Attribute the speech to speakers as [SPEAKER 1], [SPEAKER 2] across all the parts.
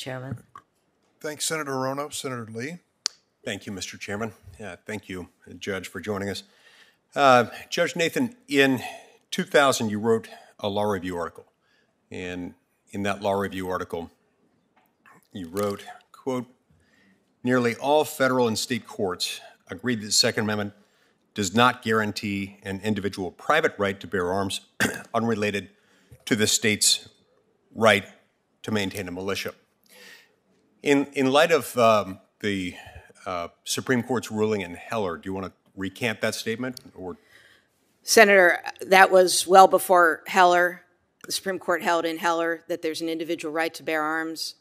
[SPEAKER 1] Chairman.
[SPEAKER 2] Thanks, Senator Hirono. Senator Lee.
[SPEAKER 3] Thank you, Mr. Chairman. Yeah, thank you, Judge, for joining us. Uh, Judge Nathan, in 2000, you wrote a law review article. And in that law review article, you wrote, quote, nearly all federal and state courts agree that the Second Amendment does not guarantee an individual private right to bear arms unrelated to the state's right to maintain a militia. In, in light of um, the uh, Supreme Court's ruling in Heller, do you want to recant that statement or?
[SPEAKER 4] Senator, that was well before Heller. The Supreme Court held in Heller that there's an individual right to bear arms.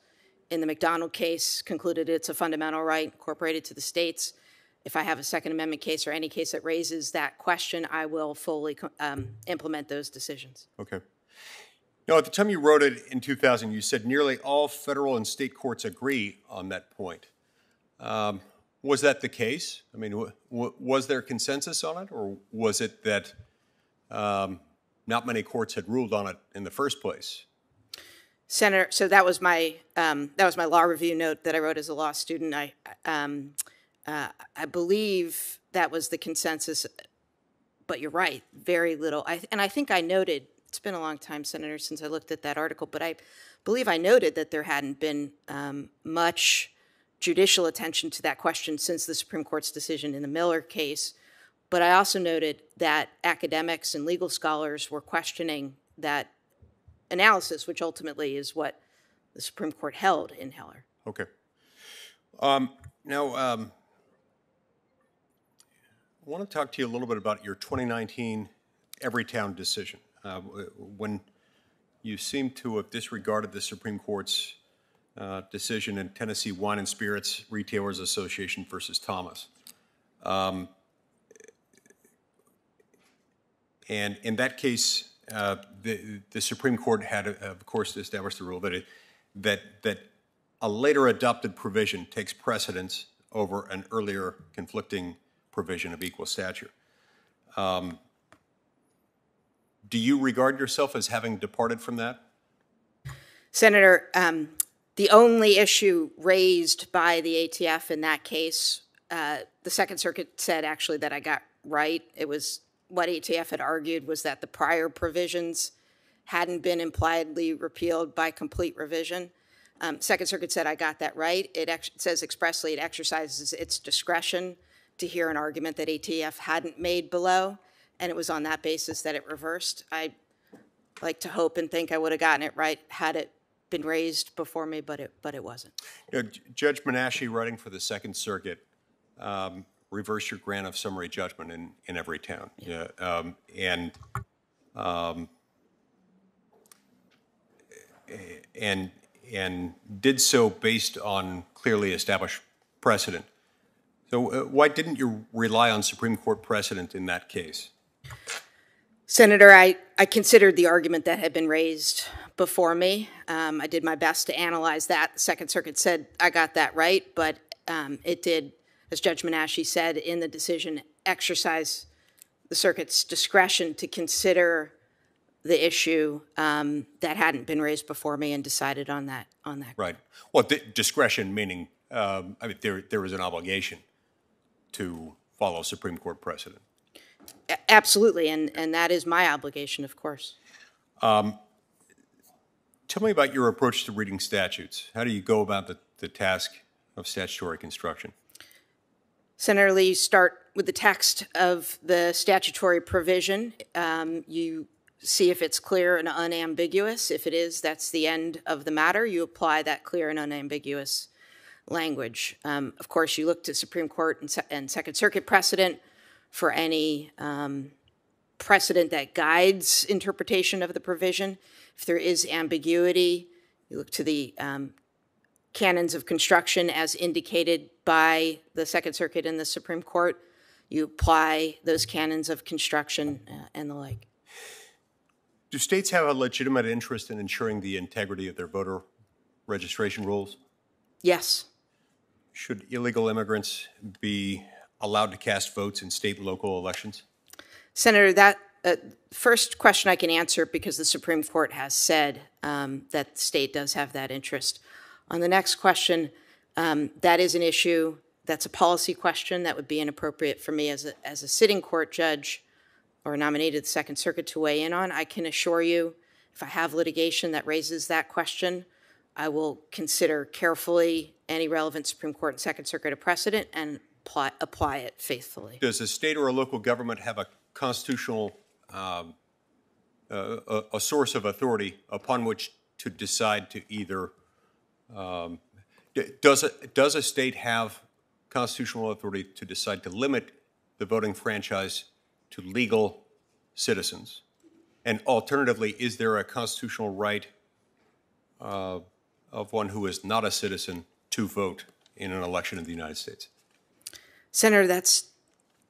[SPEAKER 4] In the McDonald case, concluded it's a fundamental right incorporated to the states. If I have a Second Amendment case or any case that raises that question, I will fully um, implement those decisions.
[SPEAKER 3] Okay. Now, at the time you wrote it in 2000, you said nearly all federal and state courts agree on that point. Um, was that the case? I mean, was there consensus on it, or was it that um, not many courts had ruled on it in the first place?
[SPEAKER 4] Senator, so that was my um, that was my law review note that I wrote as a law student. I um, uh, I believe that was the consensus, but you're right, very little. I, and I think I noted it's been a long time, Senator, since I looked at that article, but I believe I noted that there hadn't been um, much judicial attention to that question since the Supreme Court's decision in the Miller case. But I also noted that academics and legal scholars were questioning that analysis, which ultimately is what the Supreme Court held in Heller.
[SPEAKER 3] Okay. Um, now, um, I want to talk to you a little bit about your 2019 Everytown decision. Uh, when you seem to have disregarded the Supreme Court's uh, decision in Tennessee Wine and Spirits Retailers Association versus Thomas. Um, and in that case, uh, the, the, Supreme Court had, of course, established the rule that, it, that, that a later adopted provision takes precedence over an earlier conflicting provision of equal stature. Um, do you regard yourself as having departed from that?
[SPEAKER 4] Senator, um, the only issue raised by the ATF in that case, uh, the Second Circuit said actually that I got right. It was what ATF had argued was that the prior provisions hadn't been impliedly repealed by complete revision. Um, Second Circuit said I got that right. It ex- says expressly it exercises its discretion to hear an argument that ATF hadn't made below, and it was on that basis that it reversed. I like to hope and think I would have gotten it right had it been raised before me, but it, but it wasn't.
[SPEAKER 3] You know, Judge Menashi, writing for the Second Circuit, um, reversed your grant of summary judgment in, in Everytown. Yeah. Um, and um, and and did so based on clearly established precedent. So uh, why didn't you rely on Supreme Court precedent in that case?
[SPEAKER 4] Senator, I, I considered the argument that had been raised before me. Um, I did my best to analyze that. The Second Circuit said I got that right, but um, it did, as Judge Menashi said in the decision, exercise the circuit's discretion to consider the issue um, that hadn't been raised before me and decided on that. On that.
[SPEAKER 3] Right. Well, discretion meaning um, I mean there there was an obligation to follow Supreme Court precedent.
[SPEAKER 4] A- absolutely, and and that is my obligation, of course. Um,
[SPEAKER 3] Tell me about your approach to reading statutes. How do you go about the, the task of statutory construction?
[SPEAKER 4] Senator Lee, start with the text of the statutory provision. Um, you see if it's clear and unambiguous. If it is, that's the end of the matter. You apply that clear and unambiguous language. Um, of course, you look to Supreme Court and, Se and Second Circuit precedent for any um, precedent that guides interpretation of the provision. If there is ambiguity, you look to the um, canons of construction as indicated by the Second Circuit and the Supreme Court. You apply those canons of construction uh, and the like.
[SPEAKER 3] Do states have a legitimate interest in ensuring the integrity of their voter registration rules?
[SPEAKER 4] Yes.
[SPEAKER 3] Should illegal immigrants be allowed to cast votes in state and local elections?
[SPEAKER 4] Senator, that uh, first question I can answer because the Supreme Court has said um, that the state does have that interest. On the next question, um, that is an issue, that's a policy question that would be inappropriate for me as a, as a sitting court judge or nominated the Second Circuit to weigh in on. I can assure you, if I have litigation that raises that question, I will consider carefully any relevant Supreme Court and Second Circuit precedent and apply, apply it faithfully.
[SPEAKER 3] Does a state or a local government have a constitutional, um, uh, a, a source of authority upon which to decide to either, um, does a, does a state have constitutional authority to decide to limit the voting franchise to legal citizens? And alternatively, is there a constitutional right uh, of one who is not a citizen to vote in an election in the United States?
[SPEAKER 4] Senator, that's,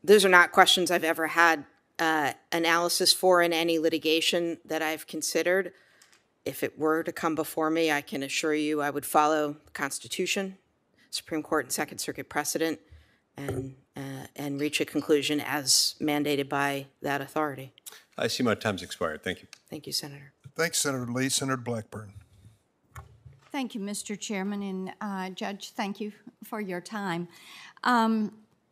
[SPEAKER 4] those are not questions I've ever had uh, analysis for in any litigation that I've considered. If it were to come before me, I can assure you I would follow the Constitution, Supreme Court and Second Circuit precedent, and, uh, and reach a conclusion as mandated by that authority.
[SPEAKER 3] I see my time's expired. Thank you.
[SPEAKER 4] Thank you, Senator.
[SPEAKER 2] Thanks, Senator Lee. Senator Blackburn.
[SPEAKER 1] Thank you, Mr. Chairman, and uh, Judge, thank you for your time. Um,